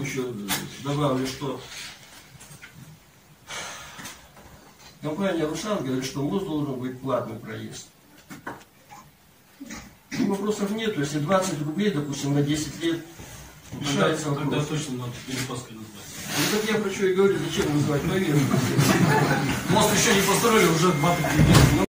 еще добавлю, что компания Рушан говорит, что МОЗ должен быть платный проезд. И вопросов нет, если 20 рублей, допустим, на 10 лет решается Тогда, вопрос. тогда точно надо Перепаской назвать. Ну так я про что и говорю, зачем называть поверхность. Мост еще не построили, уже 20 лет.